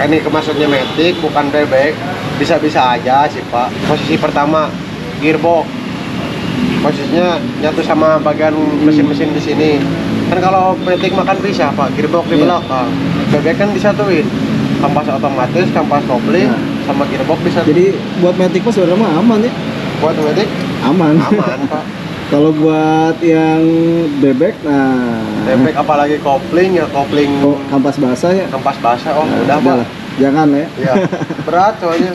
Ini kemasuknya metik bukan bebek, bisa-bisa aja sih Pak. Posisi pertama gearbox, posisinya nyatu sama bagian mesin-mesin di sini. Kan kalau metik makan bisa Pak, gearbox di Iya. belakang. Bebek kan disatuin, kampas otomatis, kampas kopling, Nah. sama gearbox bisa. Jadi buat metik mah sebenarnya aman ya. buat metik Aman. aman Pak. Kalau buat yang bebek, nah Bebek apalagi kopling ya kopling oh, kampas basah ya. kampas basah, oh Nah, udah Pak. udahlah. Jangan ya. Ya, berat soalnya.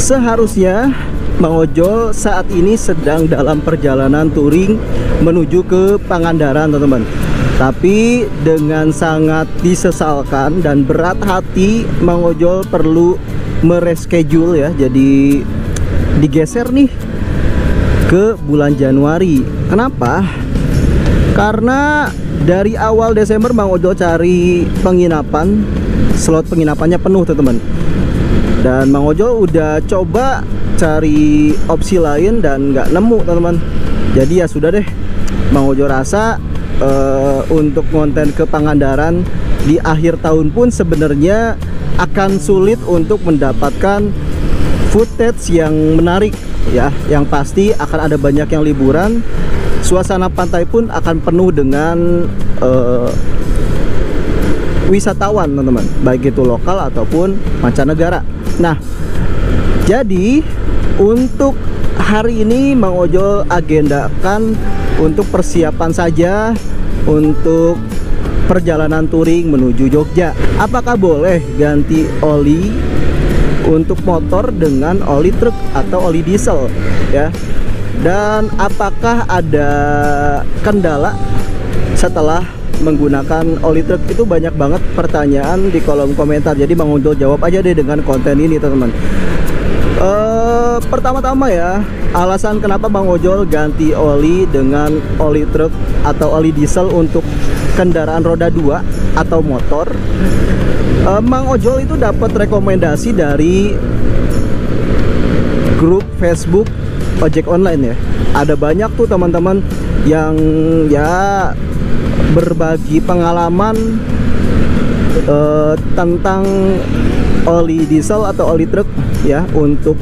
Seharusnya Mang Ojol saat ini sedang dalam perjalanan touring menuju ke Pangandaran teman-teman. Tapi dengan sangat disesalkan dan berat hati Mang Ojol perlu mereschedule ya. Jadi digeser nih ke bulan Januari. Kenapa? Karena dari awal Desember Mang Ojol cari penginapan Slot penginapannya penuh teman-teman. Dan Mang Ojo udah coba cari opsi lain dan nggak nemu teman-teman. Jadi ya sudah deh Mang Ojo rasa eh, untuk konten ke Pangandaran di akhir tahun pun sebenarnya akan sulit untuk mendapatkan footage yang menarik ya. Yang pasti akan ada banyak yang liburan. Suasana pantai pun akan penuh dengan eh, wisatawan teman-teman. Baik itu lokal ataupun mancanegara. Nah jadi untuk hari ini Mang Ojo agendakan untuk persiapan saja untuk perjalanan touring menuju Jogja. Apakah boleh ganti oli untuk motor dengan oli truk atau oli diesel ya? Dan apakah ada kendala setelah menggunakan oli truk? Itu banyak banget pertanyaan di kolom komentar. Jadi Bang Ojol jawab aja deh dengan konten ini teman-teman Eh, pertama-tama ya alasan kenapa Bang Ojol ganti oli dengan oli truk atau oli diesel untuk kendaraan roda 2 atau motor. Eh, Mang Ojol itu dapat rekomendasi dari grup Facebook ojek online ya. Ada banyak tuh teman-teman yang ya berbagi pengalaman eh, tentang oli diesel atau oli truk ya untuk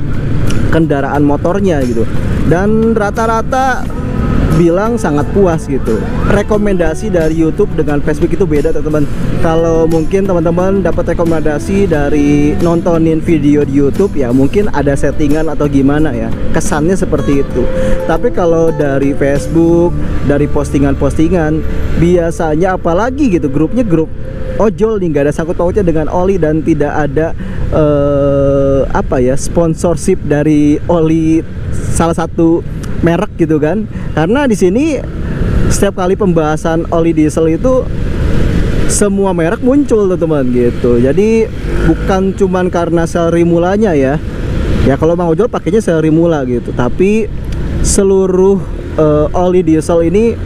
kendaraan motornya gitu. Dan rata-rata bilang sangat puas gitu. Rekomendasi dari YouTube dengan Facebook itu beda teman-teman. Kalau mungkin teman-teman dapat rekomendasi dari nontonin video di YouTube ya mungkin ada settingan atau gimana ya. Kesannya seperti itu. Tapi kalau dari Facebook dari postingan-postingan biasanya apalagi gitu grupnya grup ojol nih nggak ada sangkut pautnya dengan oli dan tidak ada eh, apa ya sponsorship dari oli salah satu merek gitu kan. Karena di sini setiap kali pembahasan oli diesel itu semua merek muncul teman-teman gitu. Jadi bukan cuman karena sel Rimulanya ya. Ya kalau Bang Ojol pakainya sel Rimula gitu. Tapi seluruh eh, oli diesel ini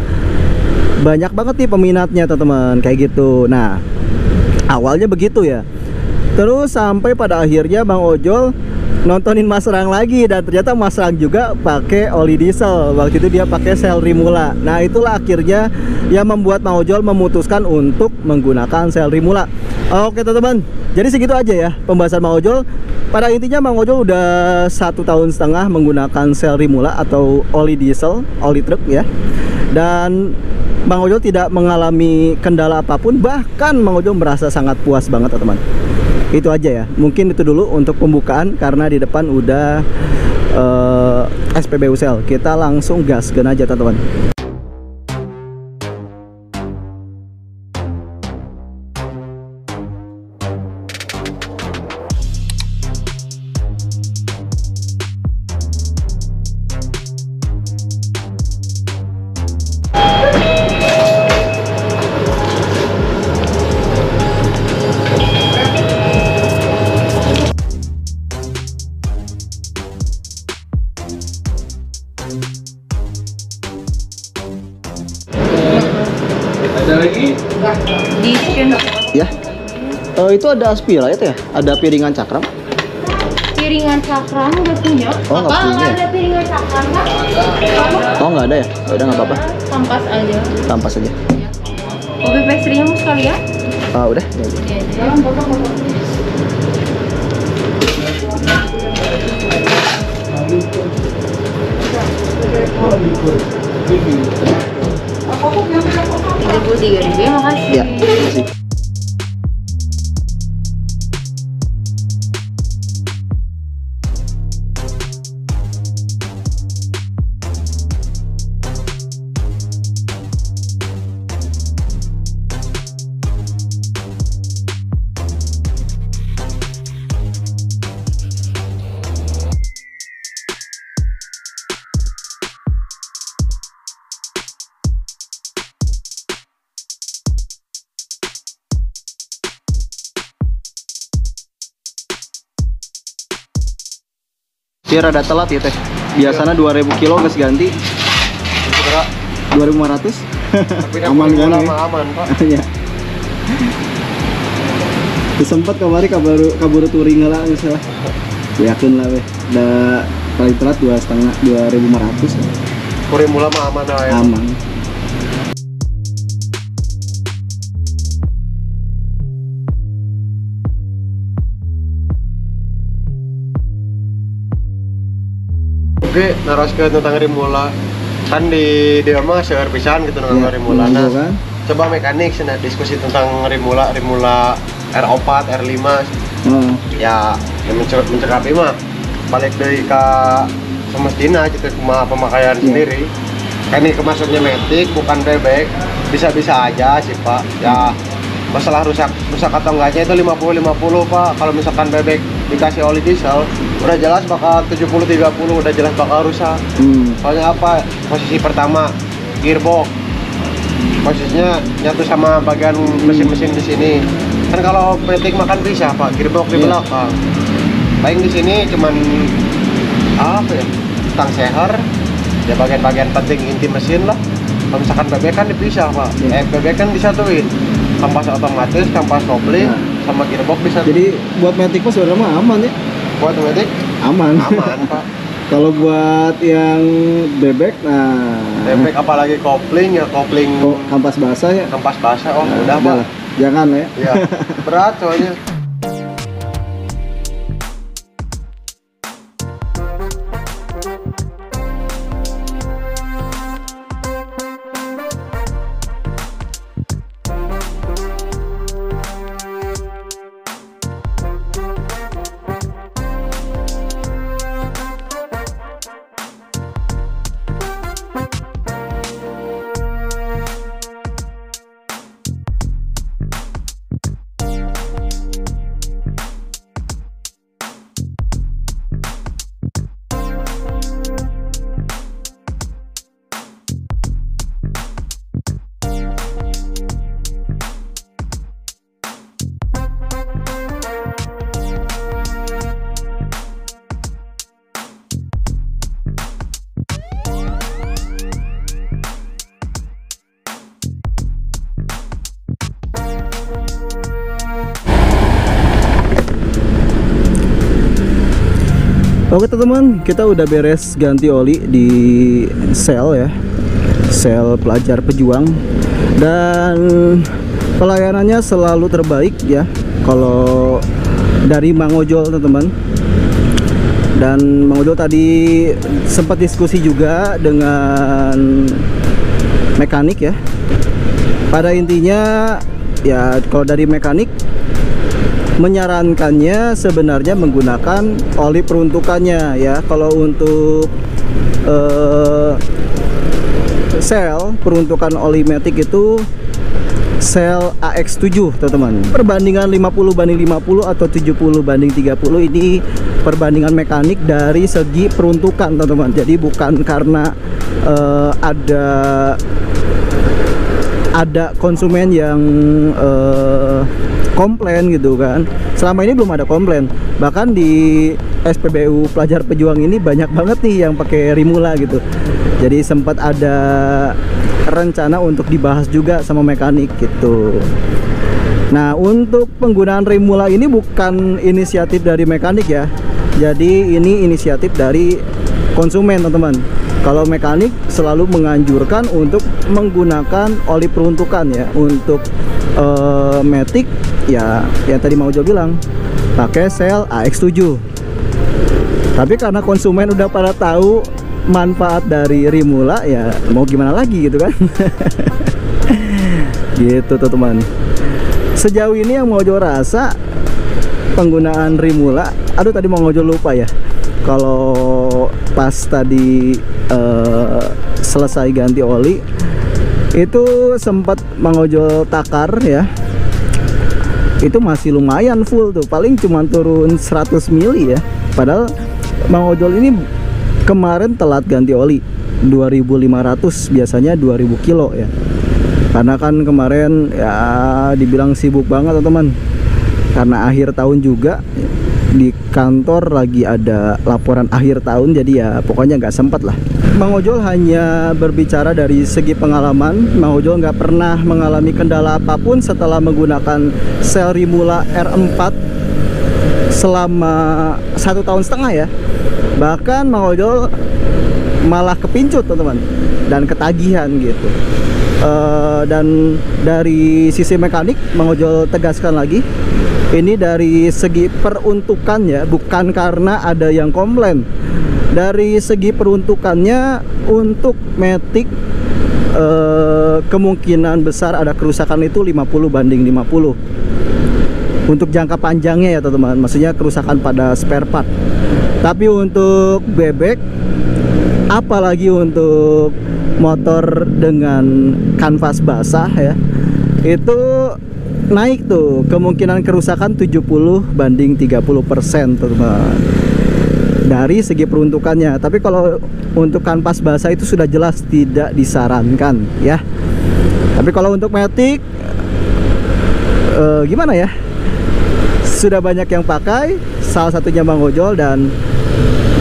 banyak banget nih peminatnya teman-teman. Kayak gitu. Nah awalnya begitu ya terus sampai pada akhirnya Bang Ojol nontonin Mas Rang lagi dan ternyata Mas Rang juga pakai oli diesel. Waktu itu dia pakai sel Rimula. Nah itulah akhirnya yang membuat Bang Ojol memutuskan untuk menggunakan sel Rimula. Oke teman-teman. Jadi segitu aja ya pembahasan Bang Ojol. Pada intinya Bang Ojol udah satu tahun setengah menggunakan sel Rimula atau oli diesel oli truk ya. Dan Bang Ojol tidak mengalami kendala apa pun. Bahkan Bang Ojol merasa sangat puas banget teman-teman itu aja ya. Mungkin itu dulu untuk pembukaan karena di depan udah eh, SPBU sel. Kita langsung gaskan aja teman-teman Ada lagi? Dishun. Ya. Uh, itu ada aspira ya? Ada piringan cakram? piringan cakram nggak punya. Oh, nggak punya. ada piringan cakram nggak? Oh nggak ada ya? ya? Udah nggak apa-apa. Tampas aja. Tampas aja. Kopi pastry-nya mau sekalian? Ya? Ah uh, udah. Ya, ya. Tiga puluh tiga ribu makasih. Dia rada telat ya teh. Biasanya 2000 kilo gas ganti Kira 2500. tapi kan Aman kan, ya? aman pak ya. Sempat kemarin kabar kabur touring lah misalnya. Yakin lah weh. Da paling telat dua setengah dua ribu lima ratus mula mah aman lah ya aman. Oke naros ke tentang rimula. Kan di dia mah seueur pisan gitu tentang Ya, rimula. monggo nah kan. coba mekanik sana diskusi tentang rimula rimula R4 R5 Oh, ya yang mencekapi mah balik dari ke semestina gitu cuma pemakaian Iya. sendiri. Kan ini kemasuknya metik bukan bebek. Bisa-bisa aja sih pak. Ya masalah rusak rusak atau enggaknya itu 50 50 pak kalau misalkan bebek dikasih oli diesel udah jelas bakal 70 30 udah jelas bakal rusak. Hmm. soalnya apa? Posisi pertama gearbox. Posisinya nyatu sama bagian mesin-mesin di sini. Kan kalau metik makan bisa pak. Gearbox di Iya. belakang paling di sini cuman apa ya tang seher. Ya bagian-bagian penting inti mesin lah. Kalau misalkan bebek kan dipisah pak. Iya. eh bebek kan disatuin. Kampas otomatis kampas kopling Nah. Sama gearbox disatuin Jadi buat metik mah sebenarnya mah aman ya. buat metik Aman. aman pak Kalau buat yang bebek nah bebek apalagi kopling ya kopling kok kampas basah ya. kampas basah oh Nah, udah pak lah. Jangan ya. Iya, berat soalnya. Oke teman, kita udah beres ganti oli di sel ya, sel pelajar pejuang dan pelayanannya selalu terbaik ya. Kalau dari Mang Ojol teman-teman dan Mang Ojol tadi sempat diskusi juga dengan mekanik ya. Pada intinya ya kalau dari mekanik menyarankannya sebenarnya menggunakan oli peruntukannya ya. Kalau untuk eh, sel peruntukan oli matic itu sel AX7 teman-teman. Perbandingan 50 banding 50 atau 70 banding 30 ini perbandingan mekanik dari segi peruntukan teman-teman. Jadi bukan karena eh, ada ada konsumen yang eh, komplain gitu kan. Selama ini belum ada komplain. Bahkan di SPBU pelajar pejuang ini banyak banget nih yang pakai Rimula gitu. Jadi sempat ada rencana untuk dibahas juga sama mekanik gitu. Nah, untuk penggunaan Rimula ini bukan inisiatif dari mekanik ya. Jadi ini inisiatif dari konsumen, teman-teman. Kalau mekanik selalu menganjurkan untuk menggunakan oli peruntukan ya. Untuk eh, Matic ya yang tadi mau Jo bilang pakai sel AX7. Tapi karena konsumen udah pada tahu manfaat dari Rimula ya mau gimana lagi gitu kan. gitu tuh teman sejauh ini yang mau Jo rasa penggunaan Rimula aduh tadi mau ngojo lupa ya kalau pas tadi eh, selesai ganti oli itu sempat mengojol takar ya. Itu masih lumayan full tuh paling cuma turun 100 mili ya. Padahal Mang Ojol ini kemarin telat ganti oli 2500 biasanya 2000 kilo ya. Karena kan kemarin ya dibilang sibuk banget teman. Karena akhir tahun juga di kantor lagi ada laporan akhir tahun jadi ya pokoknya nggak sempat lah. Mang Ojol hanya berbicara dari segi pengalaman. Mang Ojol nggak pernah mengalami kendala apa pun setelah menggunakan sel Rimula R4 selama satu tahun setengah ya. Bahkan Mang Ojol malah kepincut teman-teman dan ketagihan gitu Eh, dan dari sisi mekanik Mang Ojol tegaskan lagi ini dari segi peruntukannya bukan karena ada yang komplain. Dari segi peruntukannya untuk Matic eh, kemungkinan besar ada kerusakan itu 50 banding 50 untuk jangka panjangnya ya teman-teman. Maksudnya kerusakan pada spare part. Tapi untuk bebek apalagi untuk motor dengan kanvas basah ya itu naik tuh. Kemungkinan kerusakan 70 banding 30% teman dari segi peruntukannya. Tapi kalau untuk kanvas basah itu sudah jelas tidak disarankan ya. Tapi kalau untuk Matic eh, gimana ya? Sudah banyak yang pakai salah satunya Bang Ojol dan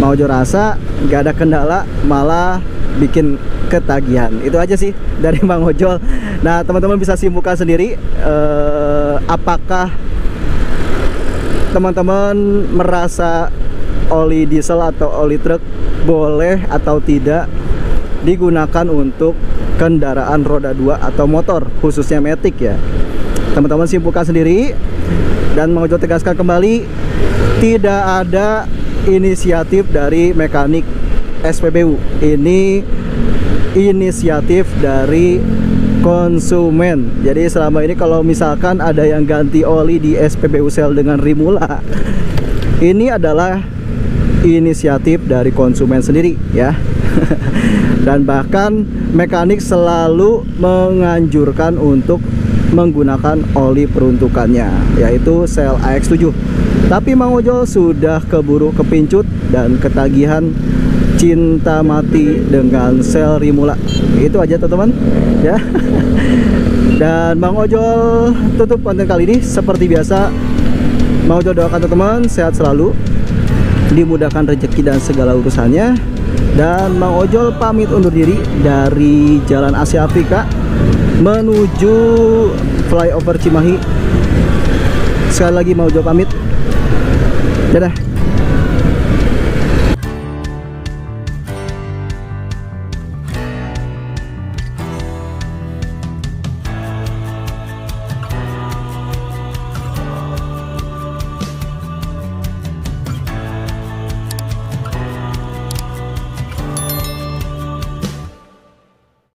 Ojol rasa nggak ada kendala malah bikin ketagihan. Itu aja sih dari Bang Ojol. Nah teman-teman bisa simpulkan sendiri eh, apakah teman-teman merasa oli diesel atau oli truk boleh atau tidak digunakan untuk kendaraan roda 2 atau motor khususnya Matic ya? Teman-teman simpulkan sendiri. Dan Ojol tegaskan kembali tidak ada inisiatif dari mekanik SPBU ini inisiatif dari konsumen. Jadi selama ini kalau misalkan ada yang ganti oli di SPBU sel dengan Rimula ini adalah inisiatif dari konsumen sendiri ya. Dan bahkan mekanik selalu menganjurkan untuk menggunakan oli peruntukannya yaitu sel AX7 tapi Mang Ojol sudah keburu kepincut dan ketagihan cinta mati dengan sel Rimula itu aja teman-teman. Ya. Dan Bang Ojol tutup konten kali ini seperti biasa. Ojol doakan teman-teman sehat selalu dimudahkan rezeki dan segala urusannya. Dan Bang Ojol pamit undur diri dari Jalan Asia Afrika menuju flyover Cimahi. Sekali lagi Bang Ojol pamit. Dadah